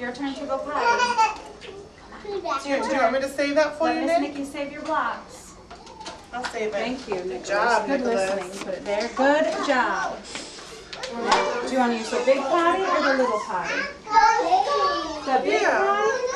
Your turn to go potty. Do you, do you want me to save that for Let you, Miss Nick? Nikki save your blocks. I'll save it. Thank you, Nicholas. job, Good Nicholas. listening. Put it there. Good job. Now, do you want to use the big potty or the little potty? The big Yeah. potty?